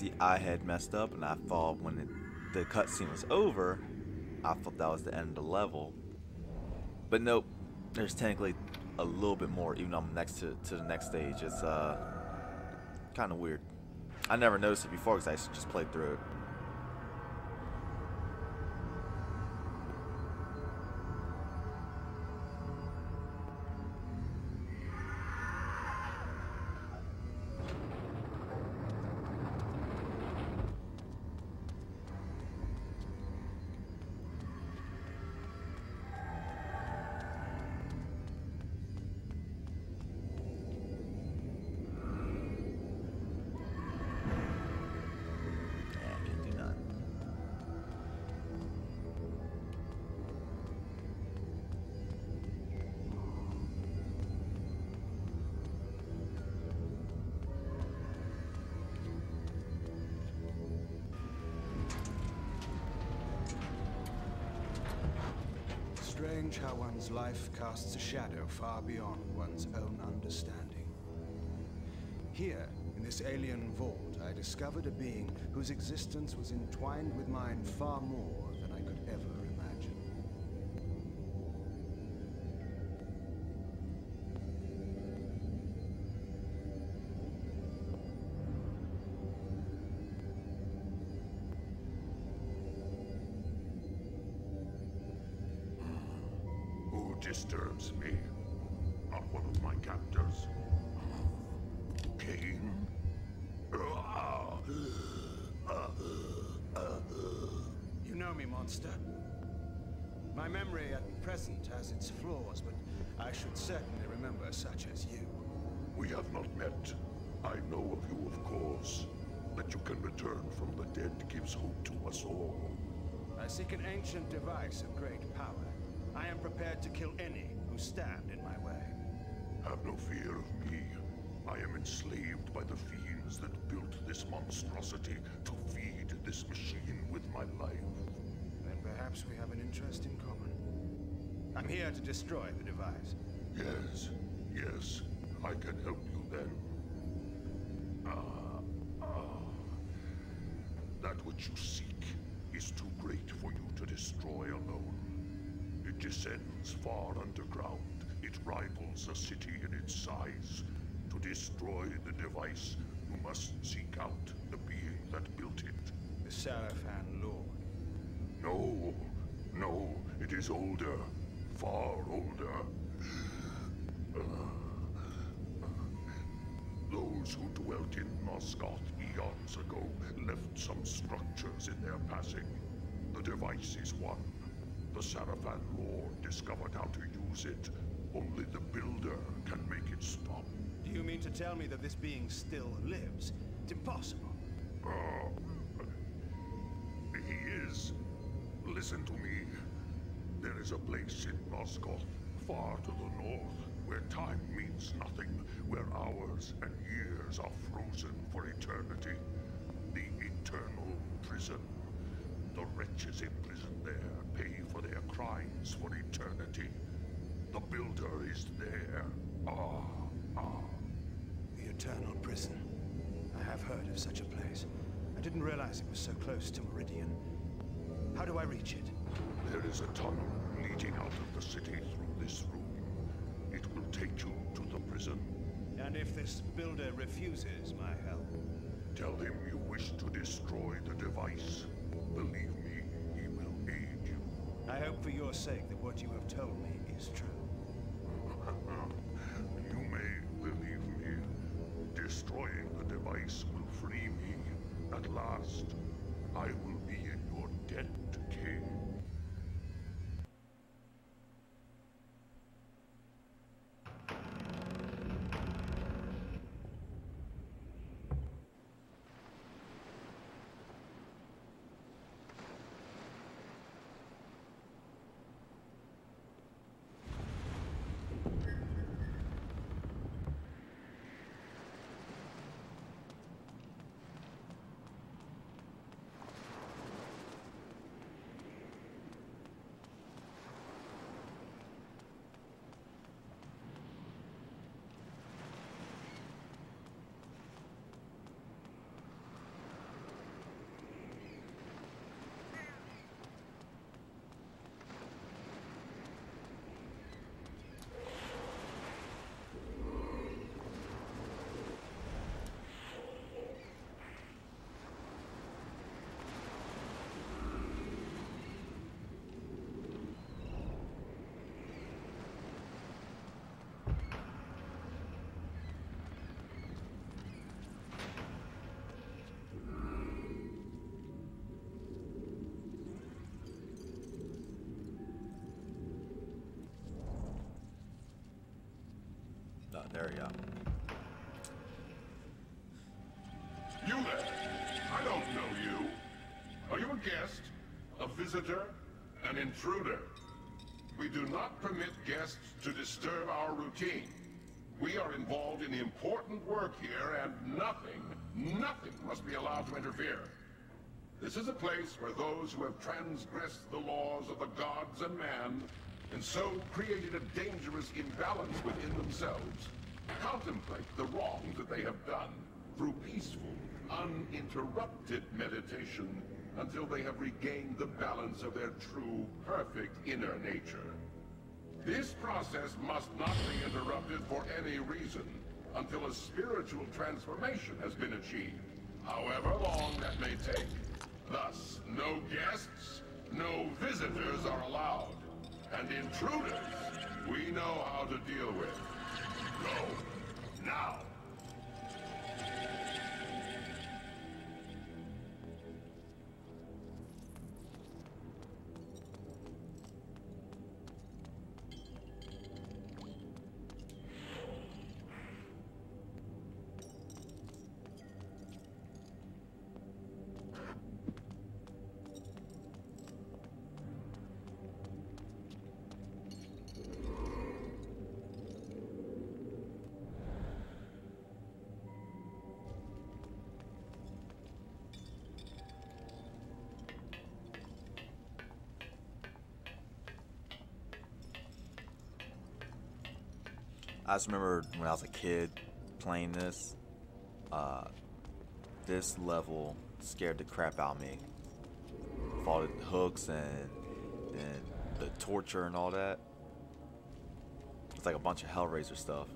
See, I had messed up, and I thought when it, the cutscene was over, I thought that was the end of the level. But nope, there's technically a little bit more, even though I'm next to, to the next stage. It's uh, kind of weird. I never noticed it before because I just played through it. Far beyond one's own understanding. Here, in this alien vault, I discovered a being whose existence was entwined with mine far more I can help you then. Ah, ah. That which you seek is too great for you to destroy alone. It descends far underground. It rivals a city in its size. To destroy the device, you must seek out the being that built it. The Sarafan Lord. No, no, it is older. Far older. Those who dwelt in Nosgoth eons ago left some structures in their passing. The device is one. The Sarafan Lord discovered how to use it. Only the Builder can make it stop. Do you mean to tell me that this being still lives? It's impossible. Oh, he is. Listen to me. There is a place in Nosgoth, far to the north, where time means nothing, where hours and years are frozen for eternity. The eternal prison. The wretches imprisoned there pay for their crimes for eternity. The Builder is there. Ah, ah. The Eternal Prison. I have heard of such a place. I didn't realize it was so close to Meridian. How do I reach it? There is a tunnel leading out of the city through this room. Take you to the prison. And if this builder refuses my help? Tell him you wish to destroy the device. Believe me, he will aid you. I hope for your sake that what you have told me is true. you may believe me. Destroying the device will free me. At last, I will be in your debt, Kain. There we go. You there? I don't know you. Are you a guest? A visitor? An intruder? We do not permit guests to disturb our routine. We are involved in important work here, and nothing, nothing must be allowed to interfere. This is a place where those who have transgressed the laws of the gods and man, and so created a dangerous imbalance within themselves, contemplate the wrongs that they have done through peaceful, uninterrupted meditation until they have regained the balance of their true, perfect inner nature. This process must not be interrupted for any reason until a spiritual transformation has been achieved, however long that may take. Thus, no guests, no visitors are allowed. And intruders, we know how to deal with. Go. Now. I just remember when I was a kid playing this. Uh, this level scared the crap out of me. The hooks and then the torture and all that. It's like a bunch of Hellraiser stuff.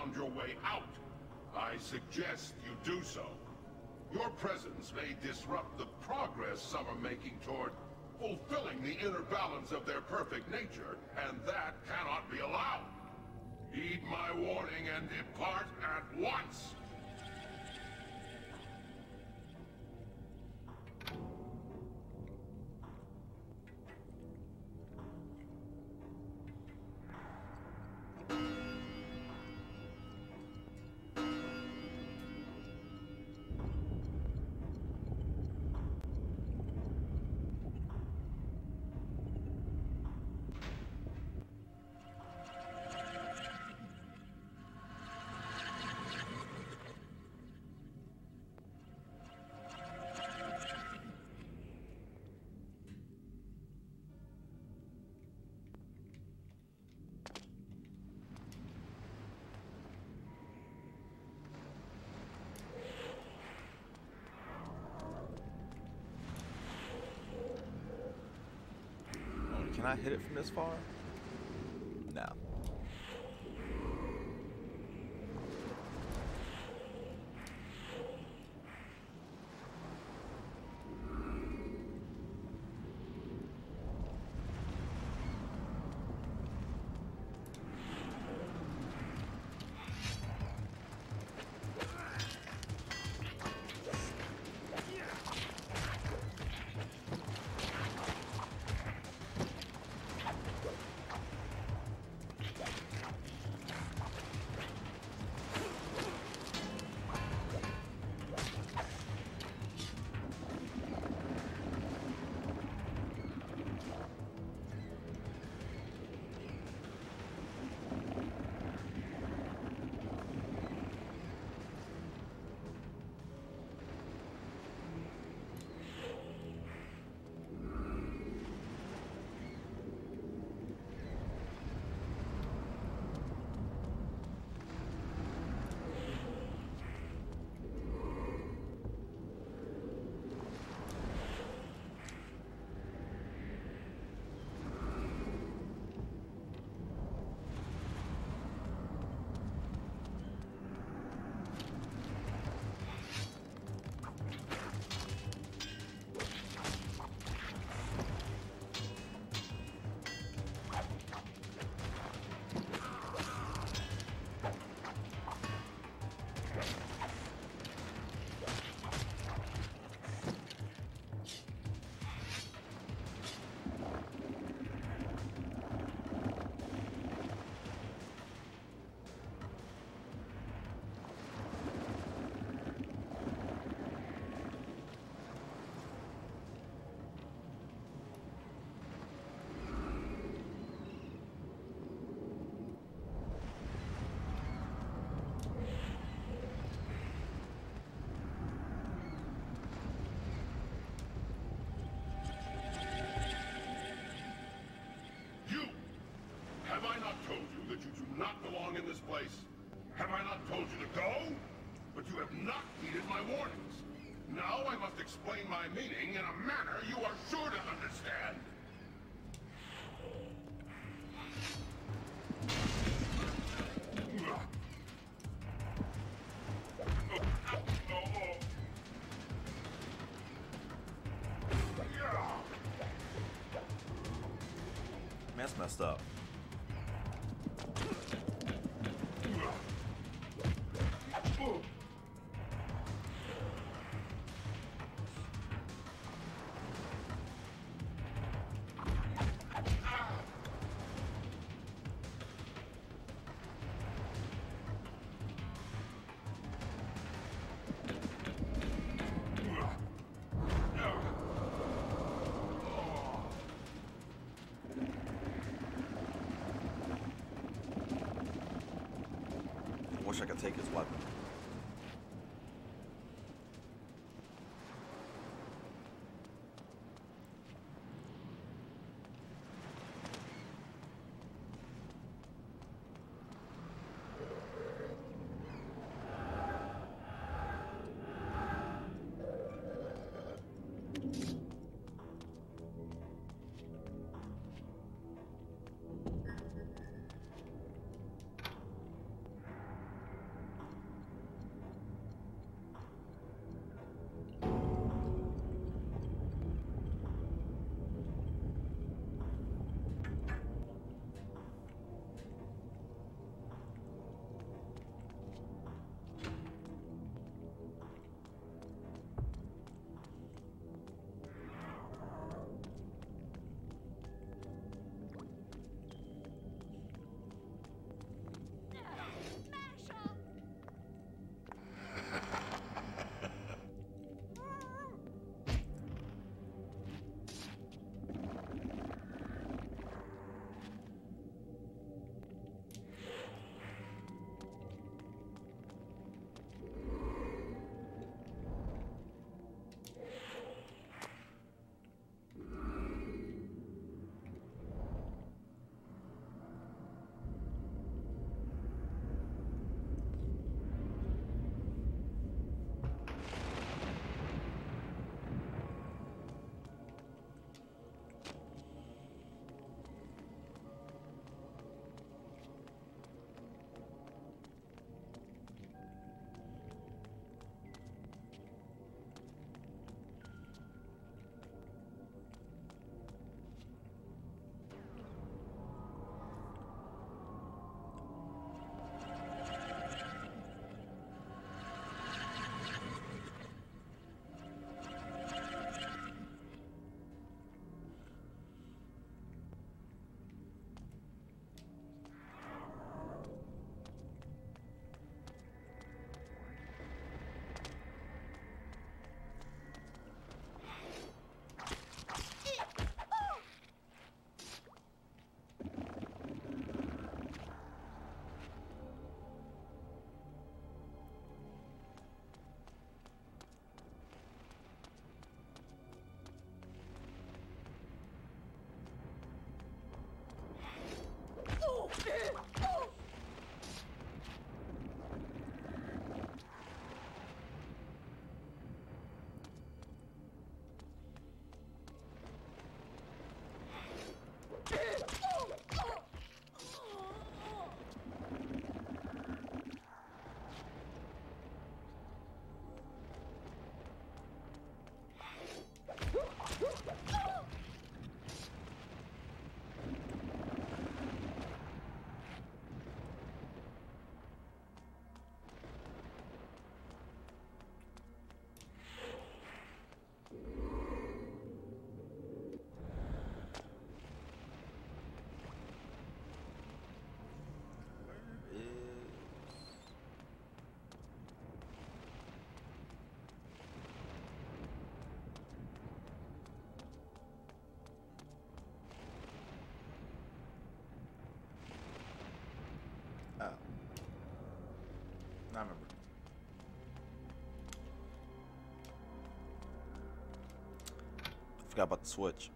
Found your way out. I suggest you do so. Your presence may disrupt the progress some are making toward fulfilling the inner balance of their perfect nature, and that cannot be allowed. Heed my warning and depart at once! Can I hit it from this far? No. Explain my meaning in a manner you are sure to understand. That's messed up. Wish I could take his weapon. About the switch.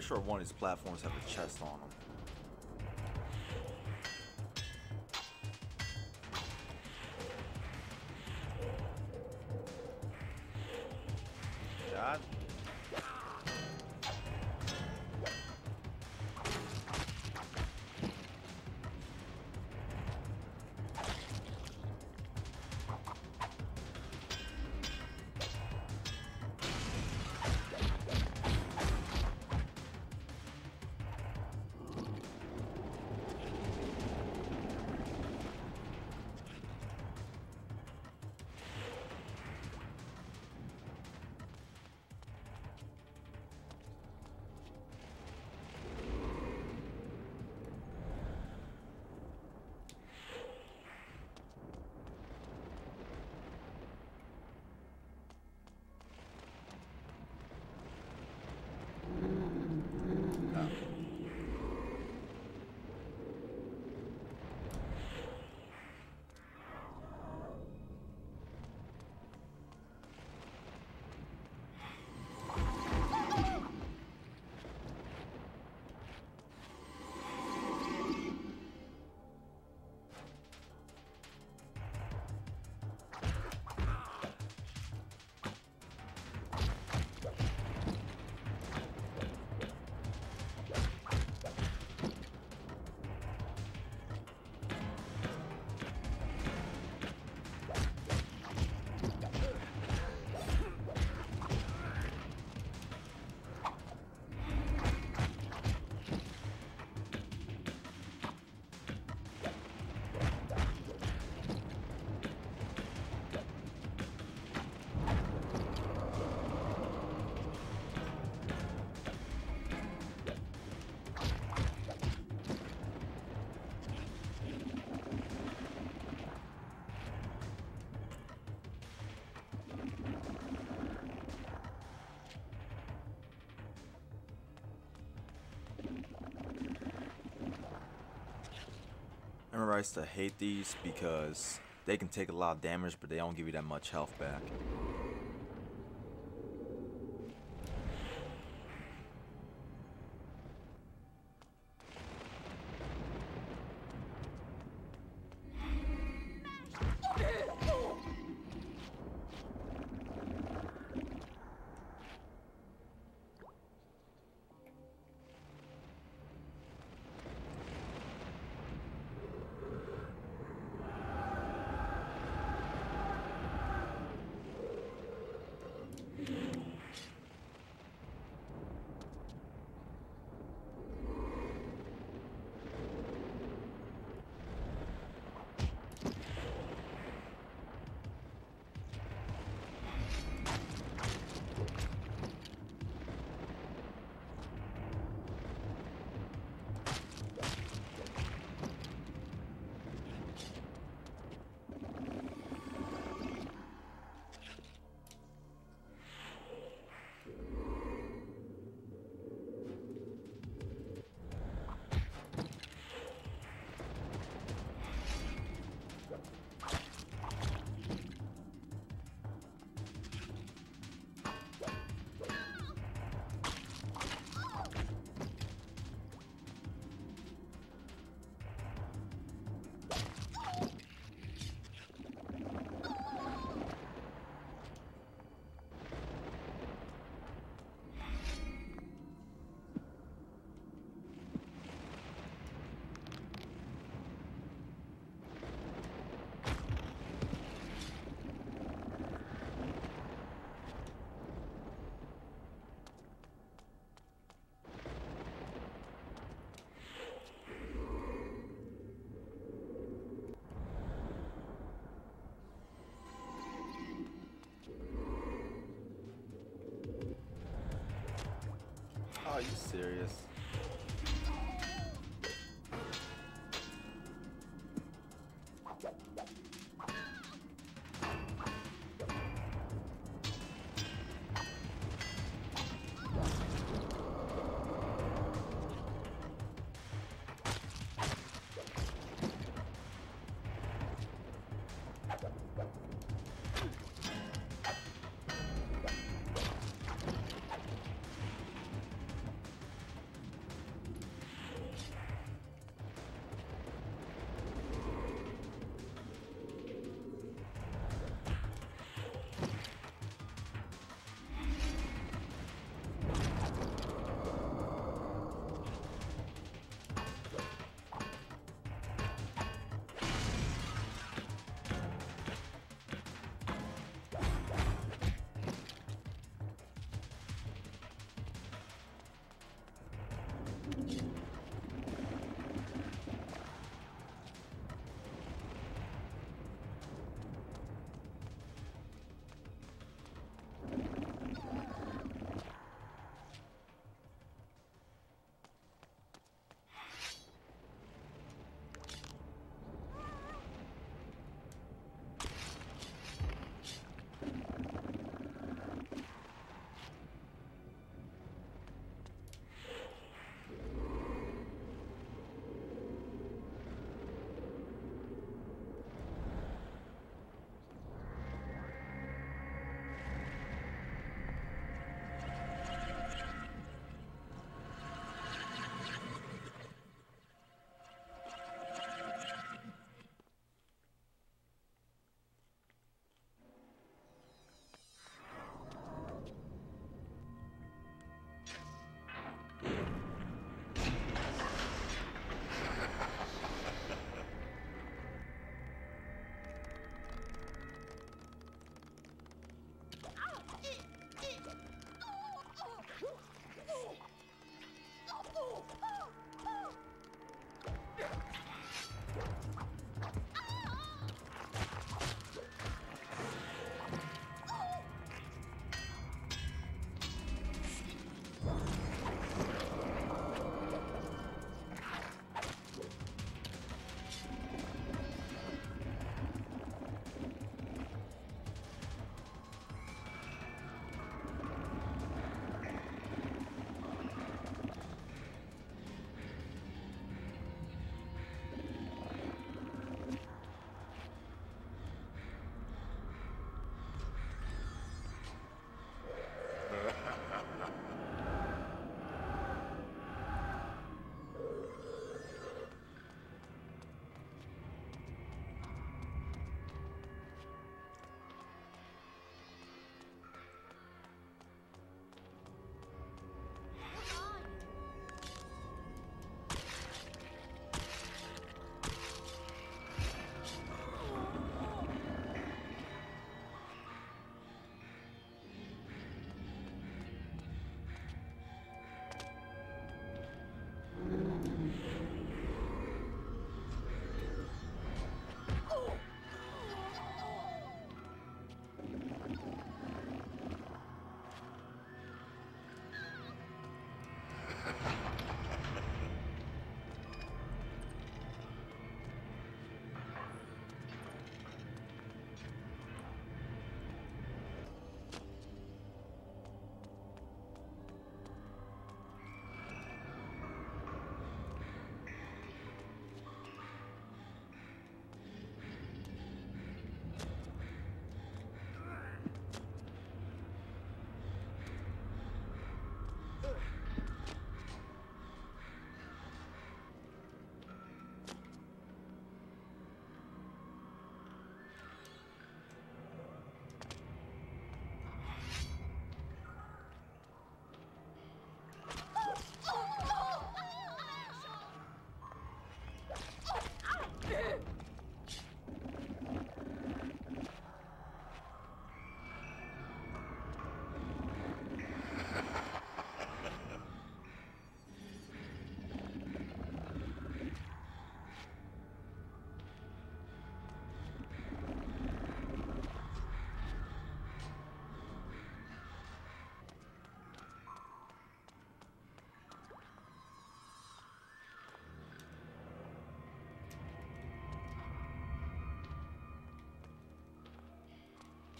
Pretty sure one of these platforms have a chest on them. I to hate these because they can take a lot of damage, but they don't give you that much health back. Are you serious? Thank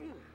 Mm.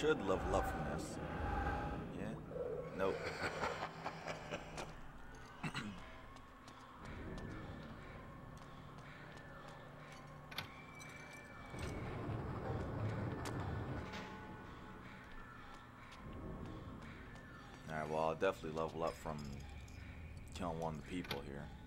Should from this. Yeah? Nope. Alright, well, I'll definitely level up from killing one of the people here.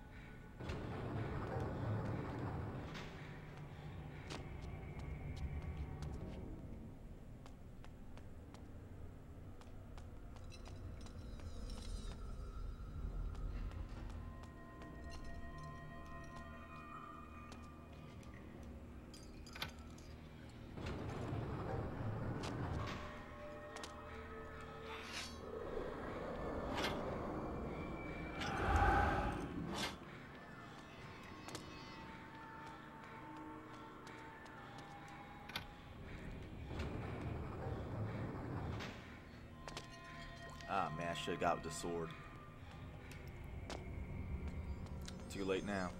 I should have got with the sword. Too late now.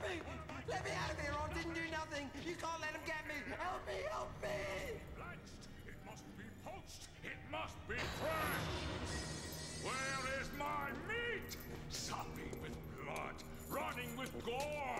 Help me! Let me out of here! I didn't do nothing! You can't let him get me! Help me! Help me! Blanched. It must be poached. It must be fresh. Where is my meat? Sopping with blood, running with gore.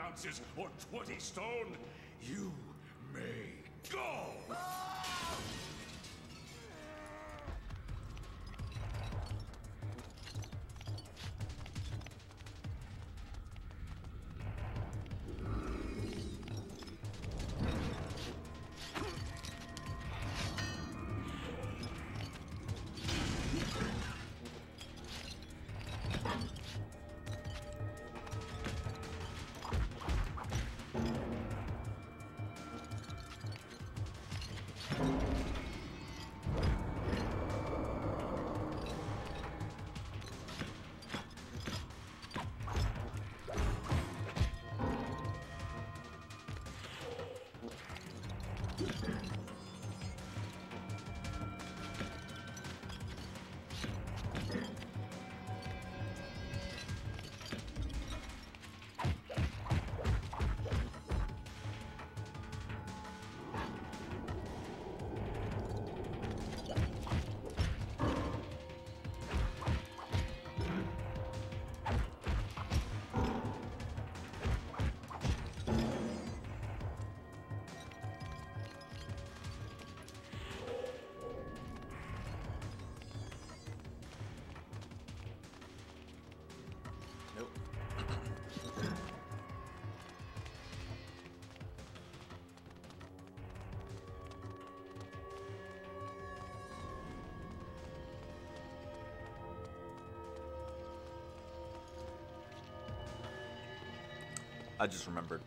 Ounces or 20 stone. You I just remembered.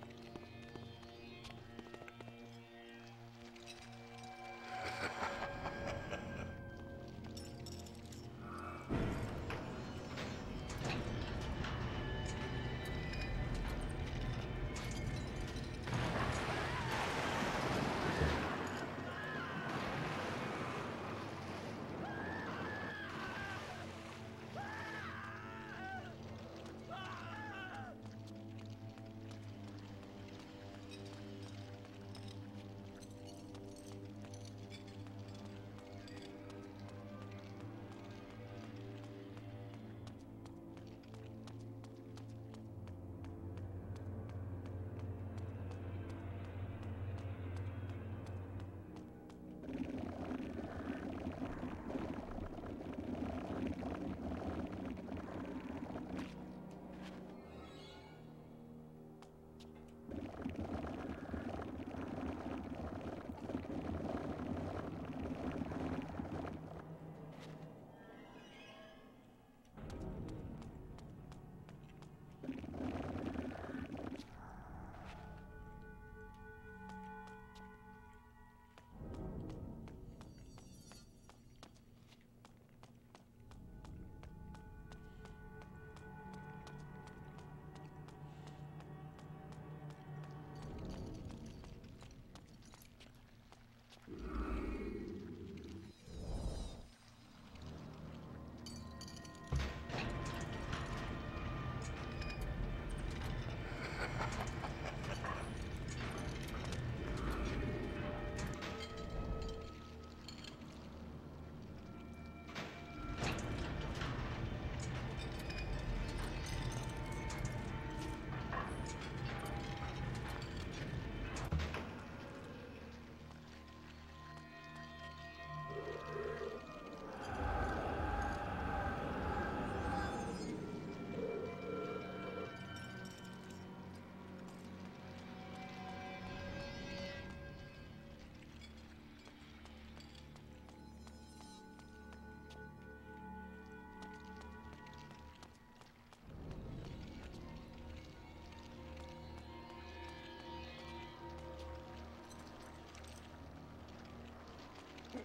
I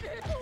Oh!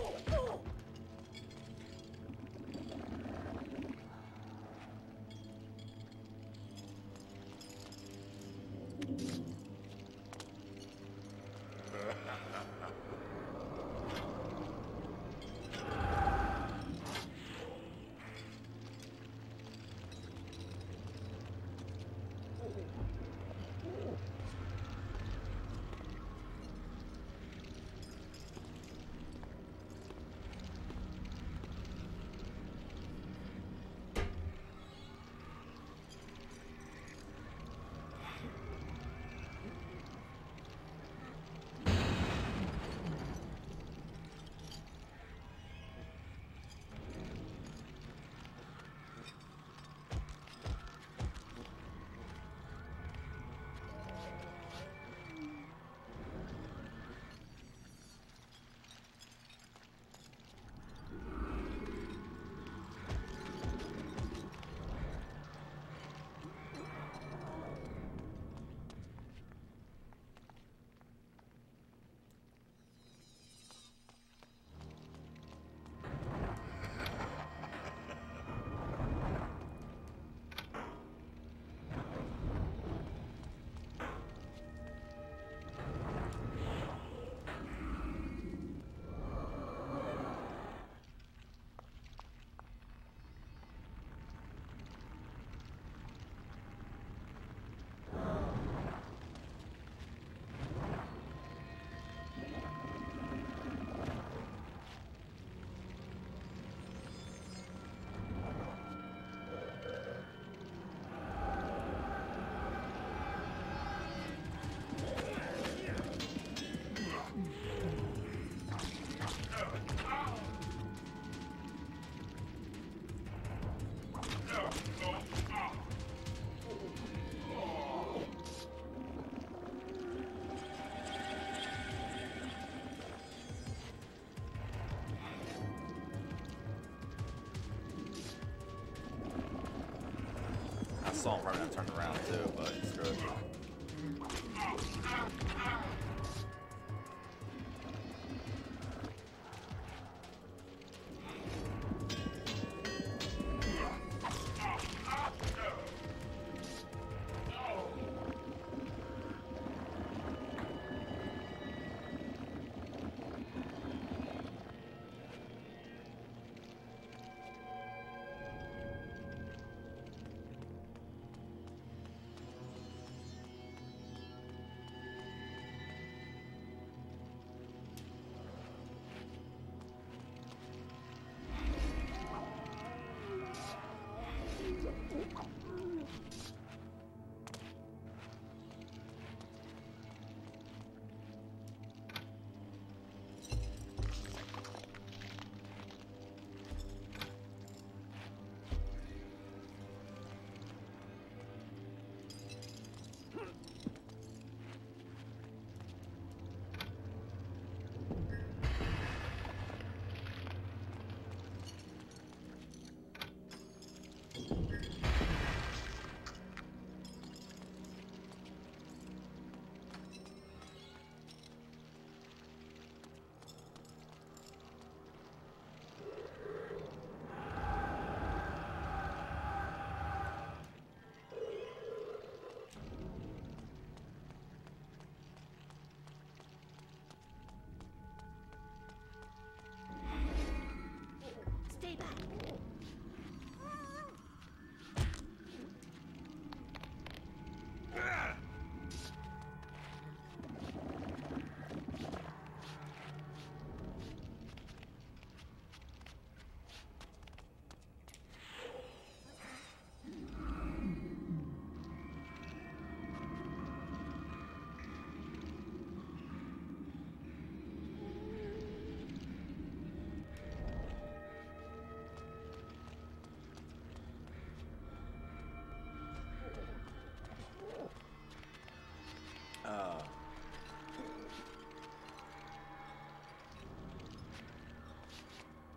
saw him right when I turned around too, but screw it.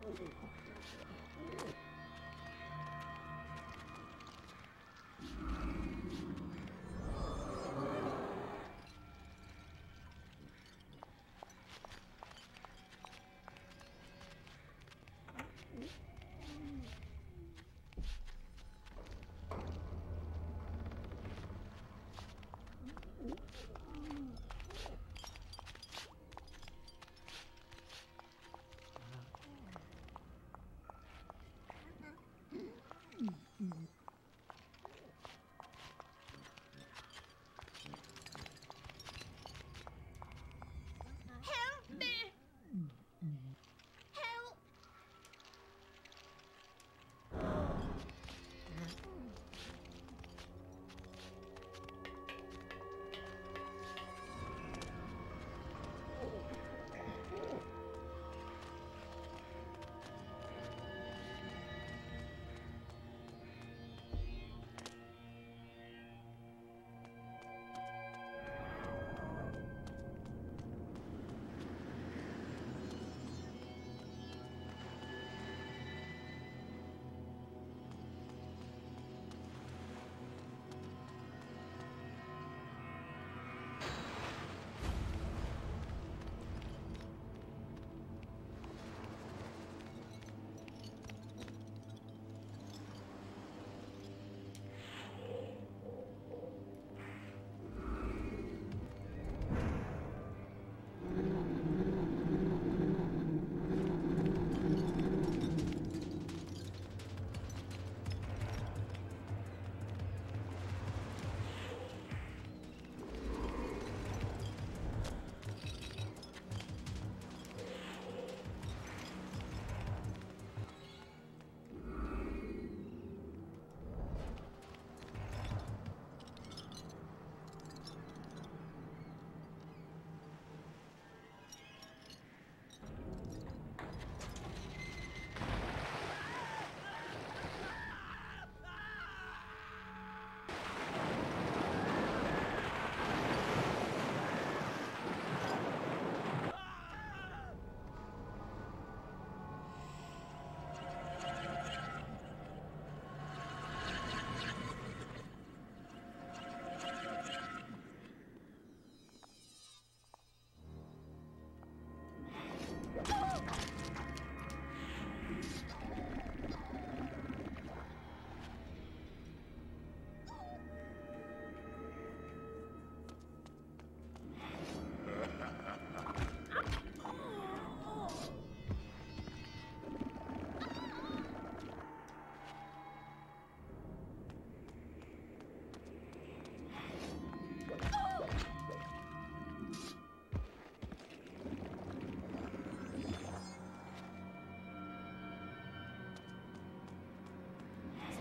嗯。嗯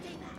playback.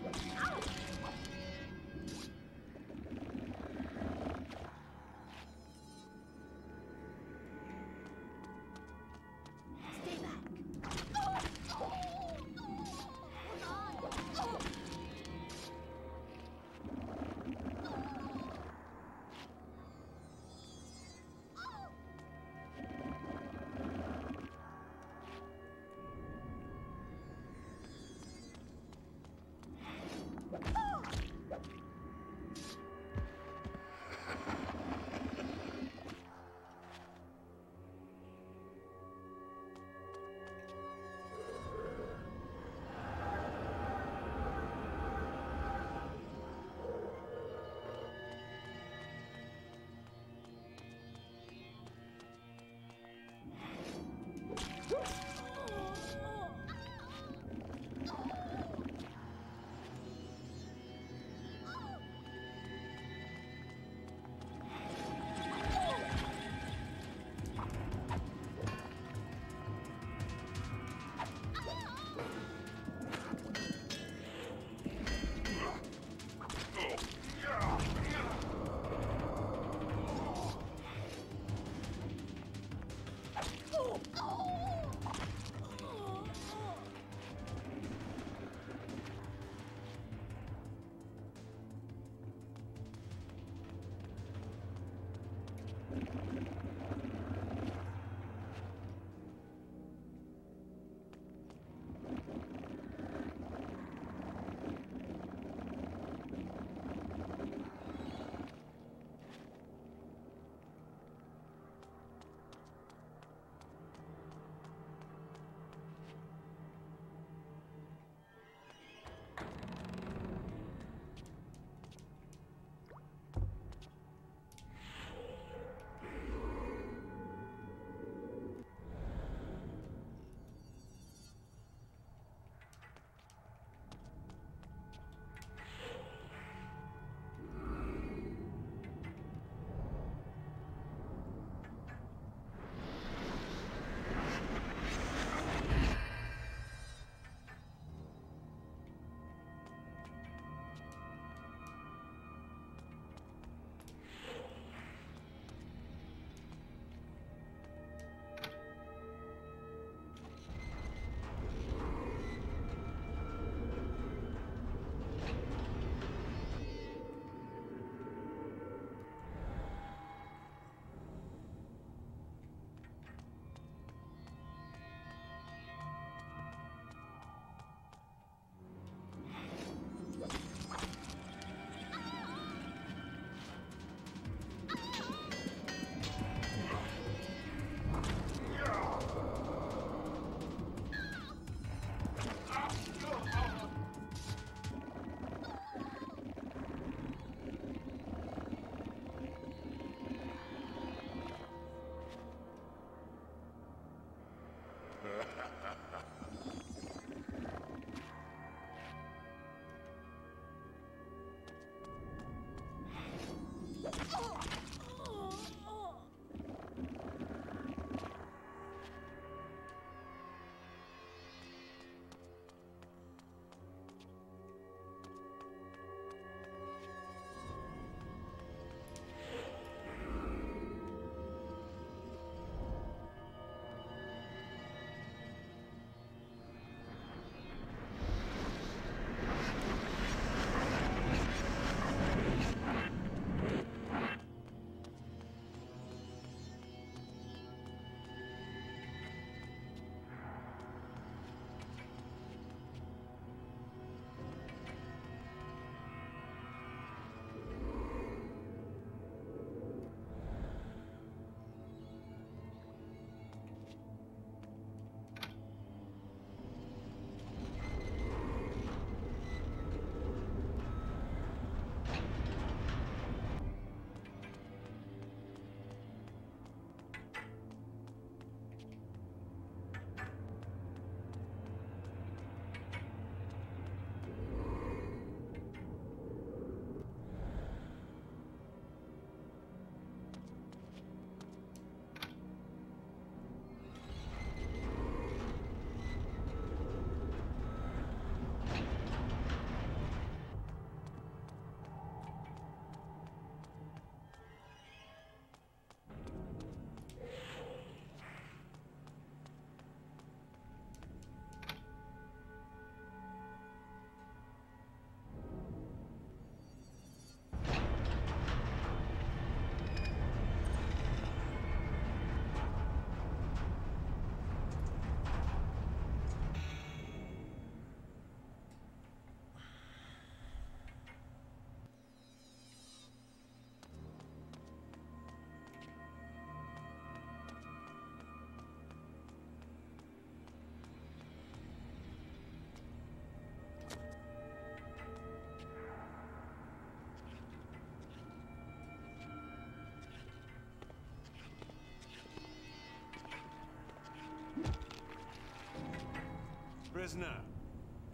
Prisoner,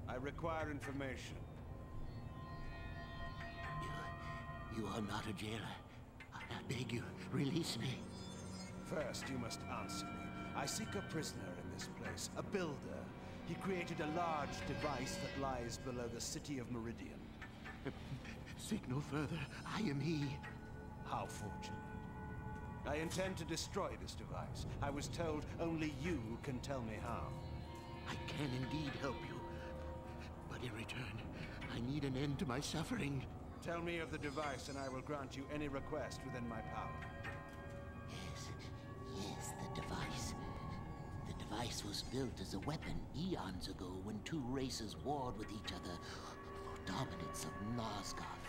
I require information. You, you are not a jailer. I, I beg you, release me. First, you must answer me. I seek a prisoner in this place, a builder. He created a large device that lies below the city of Meridian. Seek no further. I am he. How fortunate. I intend to destroy this device. I was told only you can tell me how. I can indeed help you. But in return, I need an end to my suffering. Tell me of the device and I will grant you any request within my power. Yes, yes, the device. The device was built as a weapon eons ago when two races warred with each other for dominance of Nosgoth.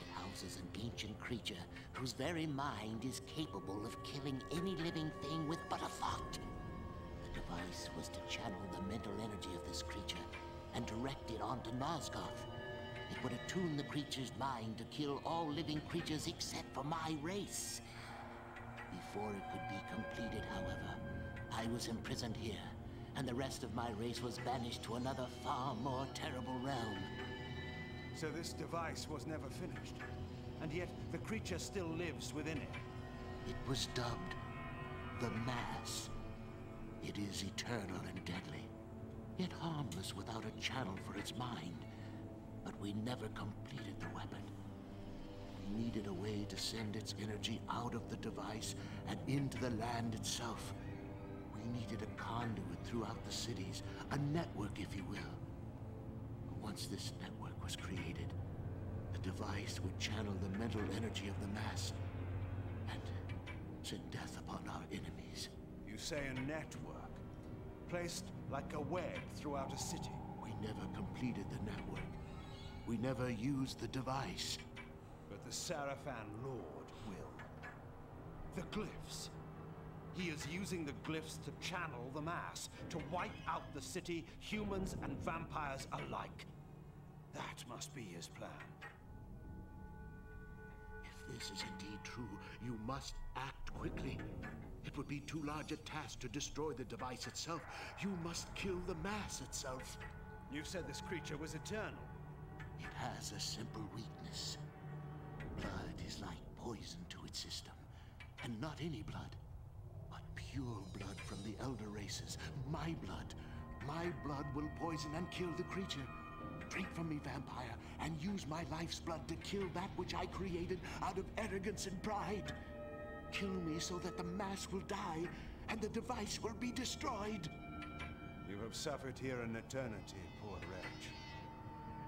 It houses an ancient creature whose very mind is capable of killing any living thing with but a thought. The device was to channel the mental energy of this creature and direct it onto Nosgoth. It would attune the creature's mind to kill all living creatures except for my race. Before it could be completed, however, I was imprisoned here, and the rest of my race was banished to another far more terrible realm. So this device was never finished. And yet the creature still lives within it. It was dubbed the Mass. It is eternal and deadly, yet harmless without a channel for its mind. But we never completed the weapon. We needed a way to send its energy out of the device and into the land itself. We needed a conduit throughout the cities, a network, if you will. Once this network was created, the device would channel the mental energy of the mass and send death upon our enemies. You say a network, placed like a web throughout a city. We never completed the network. We never used the device. But the Sarafan Lord will. The glyphs. He is using the glyphs to channel the mass, to wipe out the city, humans and vampires alike. That must be his plan. This is indeed true, you must act quickly. It would be too large a task to destroy the device itself. You must kill the mass itself. You've said this creature was eternal. It has a simple weakness. Blood is like poison to its system. And not any blood, but pure blood from the elder races. My blood. My blood will poison and kill the creature. Drink from me, vampire, and use my life's blood to kill that which I created out of arrogance and pride. Kill me so that the mass will die and the device will be destroyed. You have suffered here an eternity, poor wretch.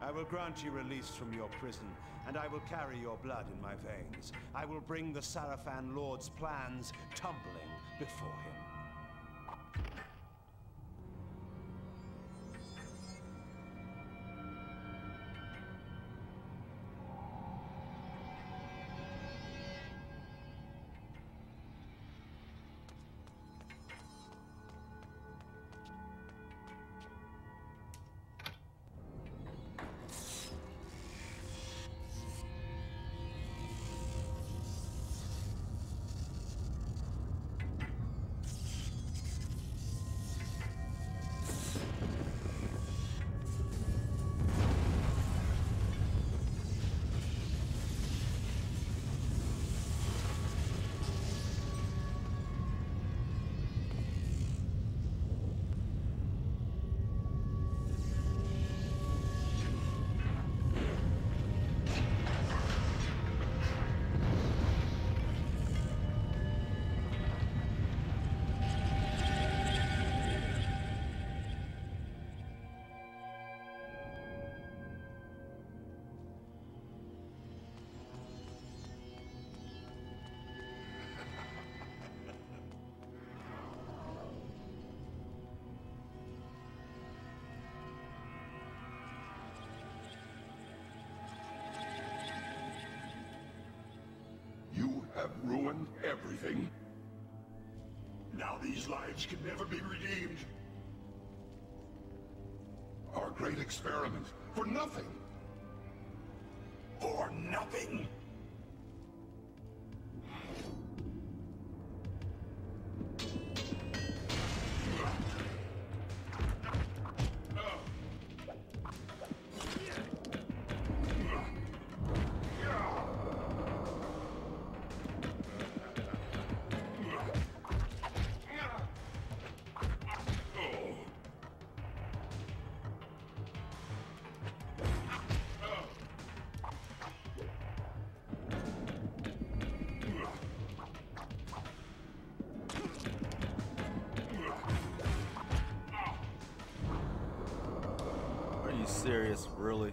I will grant you release from your prison, and I will carry your blood in my veins. I will bring the Sarafan Lord's plans tumbling before him. Everything. Now these lives can never be redeemed. Our great experiment for nothing. Serious? Really?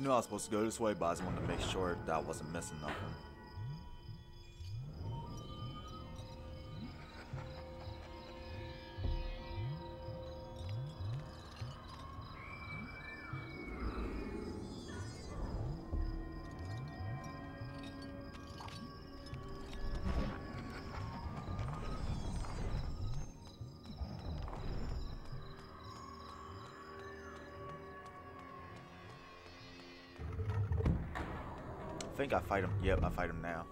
knew I was supposed to go this way, but I just wanted to make sure that I wasn't missing nothing. Think I fight him. Yep, I fight him now.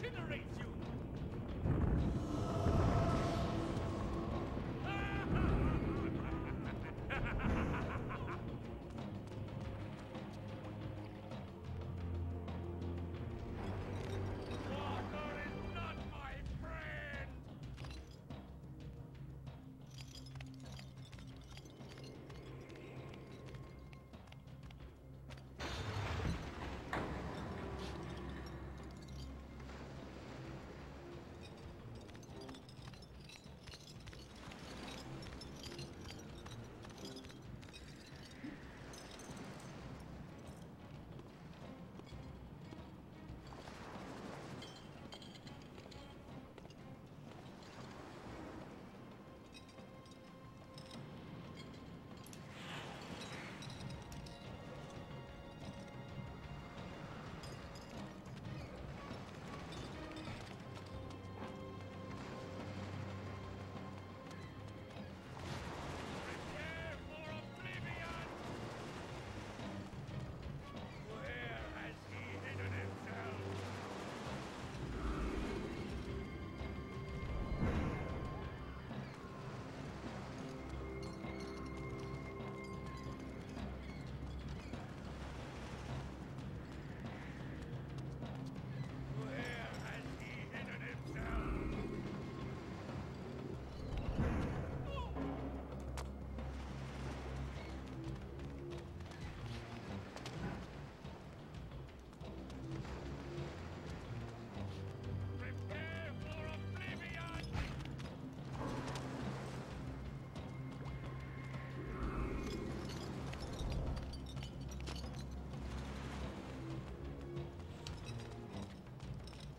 Only incinerate you.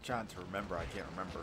Trying to remember, I can't remember.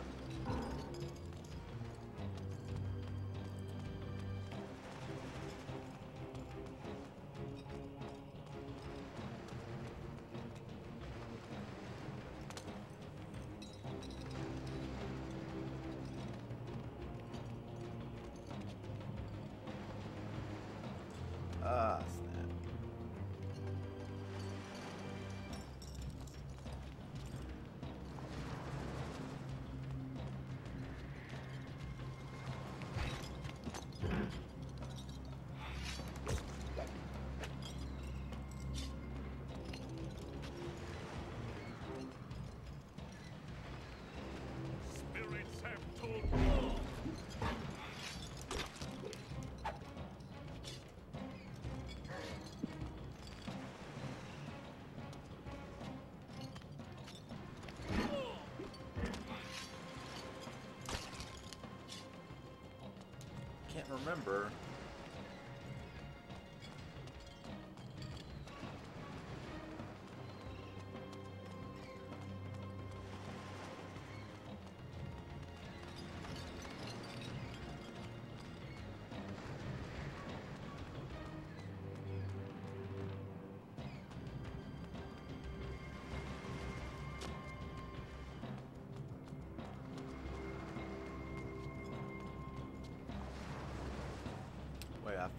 remember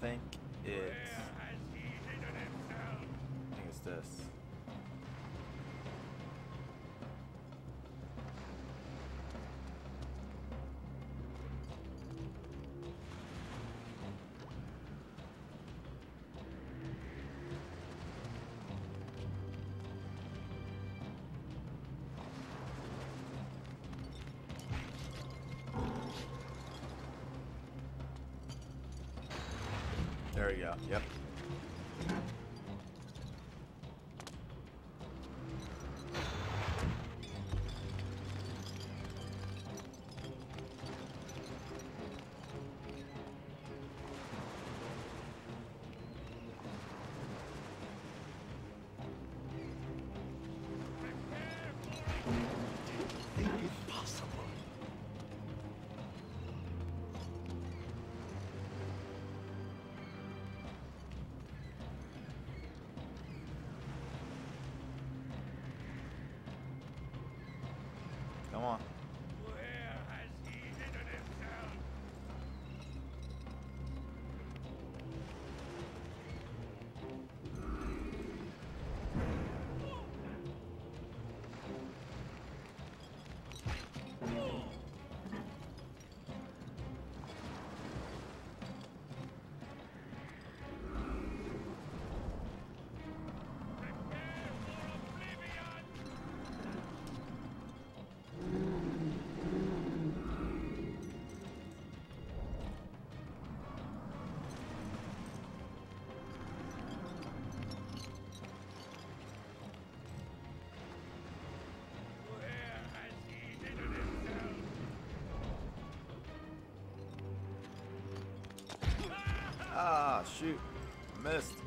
think it's... I think it's this. we go. Yep. Shoot. Missed.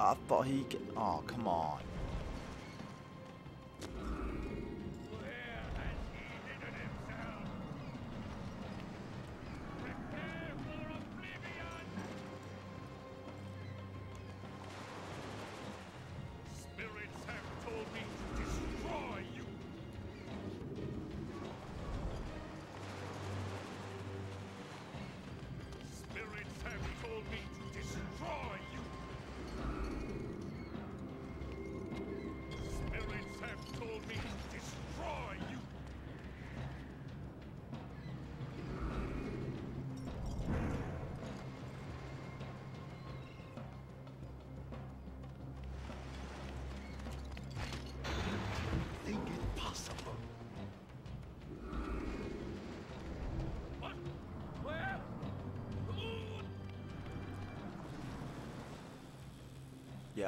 I thought he could... Oh, come on.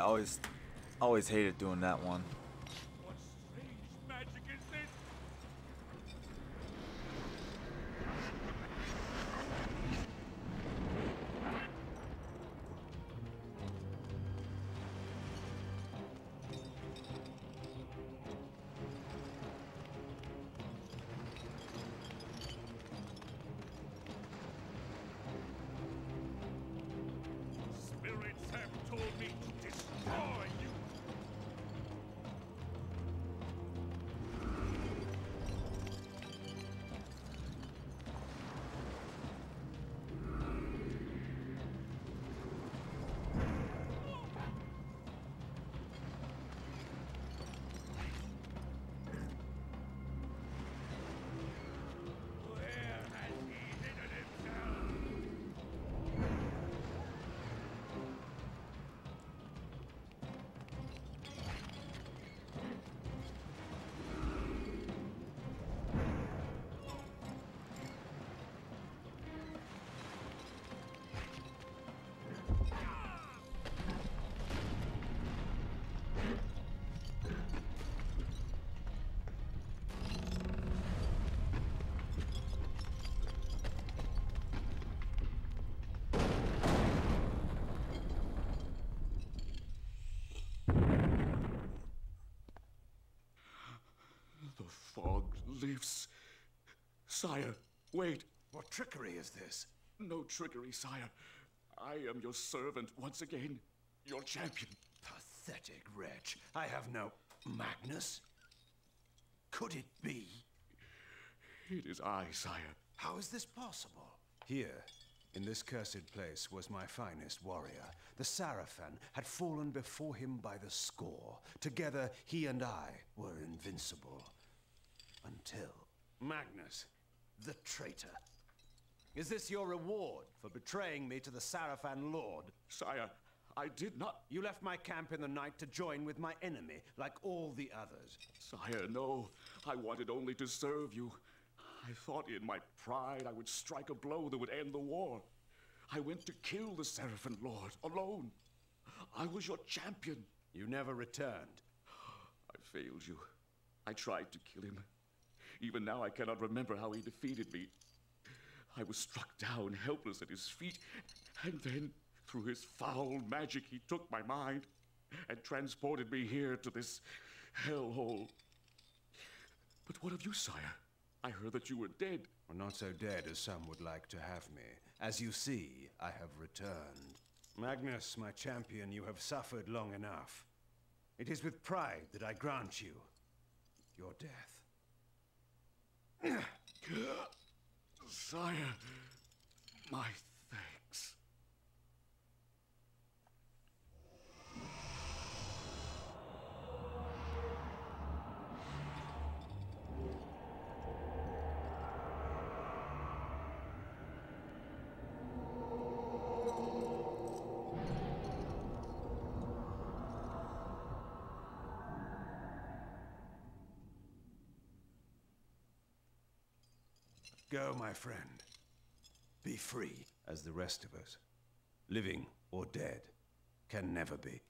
I always, always hated doing that one. Fog lifts. Sire, wait. What trickery is this? No trickery, sire. I am your servant once again, your champion. Pathetic wretch. I have no. Magnus? Could it be? It is I, sire. How is this possible? Here, in this cursed place, was my finest warrior. The Sarafan had fallen before him by the score. Together, he and I were invincible. Magnus, the traitor. Is this your reward for betraying me to the Sarafan Lord? Sire, I did not. You left my camp in the night to join with my enemy, like all the others. Sire, no. I wanted only to serve you. I thought in my pride I would strike a blow that would end the war. I went to kill the Sarafan Lord alone. I was your champion. You never returned. I failed you. I tried to kill him. Even now, I cannot remember how he defeated me. I was struck down, helpless at his feet, and then, through his foul magic, he took my mind and transported me here to this hellhole. But what of you, sire? I heard that you were dead. Well, not so dead as some would like to have me. As you see, I have returned. Magnus, my champion, you have suffered long enough. It is with pride that I grant you your death. Sire, my Go, my friend. Be free, as the rest of us. Living or dead can never be.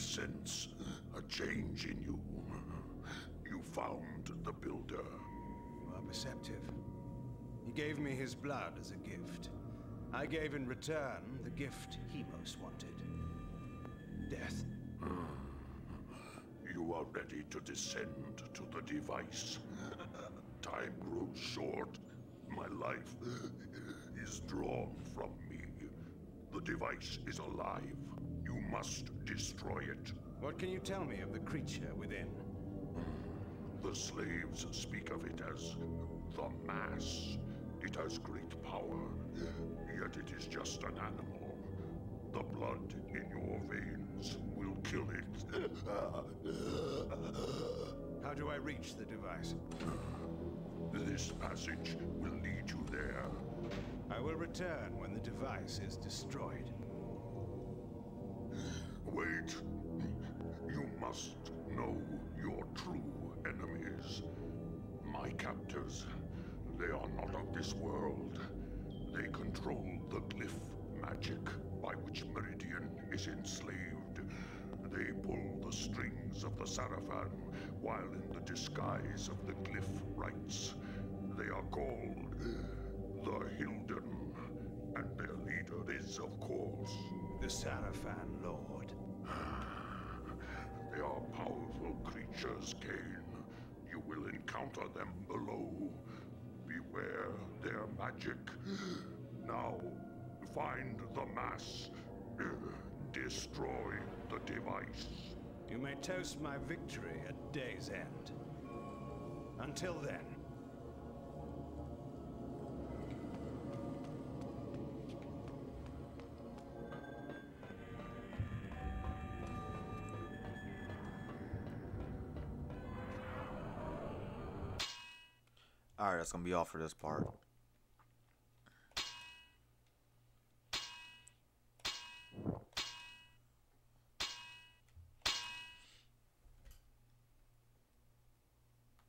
Sense a change in you. You found the Builder. You are perceptive. He gave me his blood as a gift. I gave in return the gift he most wanted. Death. Hmm. You are ready to descend to the device. Time grows short. My life is drawn from me. The device is alive. You must destroy it. What can you tell me of the creature within? The slaves speak of it as the Mass. It has great power, yet it is just an animal. The blood in your veins will kill it. How do I reach the device? This passage will lead you there. I will return when the device is destroyed. Wait. You must know your true enemies. My captors. They are not of this world. They control the glyph magic by which Meridian is enslaved. They pull the strings of the Sarafan while in the disguise of the glyph rites. They are called the Hylden, and their leader is, of course, The Sarafan Lord. They are powerful creatures, Kain. You will encounter them below. Beware their magic. Now, find the mass. Destroy the device. You may toast my victory at day's end. Until then. Alright, that's gonna be all for this part.